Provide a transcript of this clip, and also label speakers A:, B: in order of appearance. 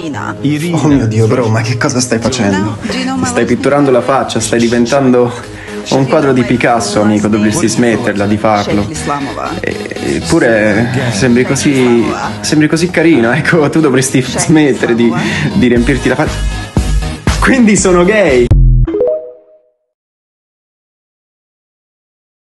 A: Irina.
B: Irina.
C: Oh mio Dio, bro, ma che cosa stai facendo?
B: Stai pitturando la faccia, stai diventando un quadro di Picasso, amico, dovresti smetterla di farlo. Eppure sembri così. sembri così carino, ecco, tu dovresti smettere di, di riempirti la faccia. Quindi sono gay!